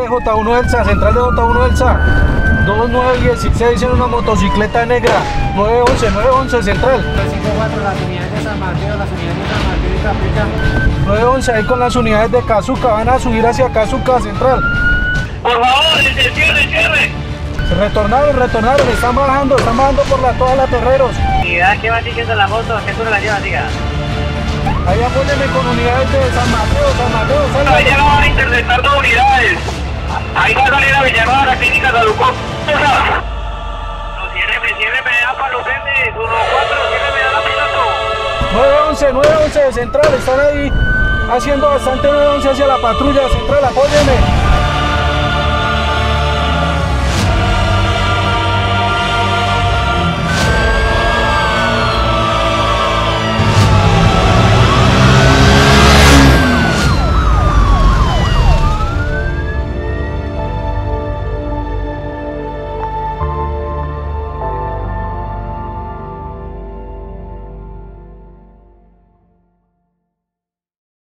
de J1 Elsa, central de J1 Elsa. 2916 en una motocicleta negra. 911, 911 central. 354, las unidades de San Mateo, las unidades de San Mateo y Capricha. 911 ahí con las unidades de Kazuka. Van a subir hacia Kazuka central. Por favor, cierre, cierre. Retornaron, retornaron. Están bajando, están bajando por la, toda la Terreros. Unidad que va siguiendo la moto, ¿qué tú la llevas, diga? Ahí apóyeme con unidades de San Mateo, San Mateo, ya no van a interceptar dos unidades. Ahí va a salir a Villanueva, la clínica Salucó. Ciérreme, ciérreme, ya para los. Uno, cuatro, ciérreme, ya la piloto. 911, 911 de central. Están ahí haciendo bastante 911 hacia la patrulla central. Apóyeme.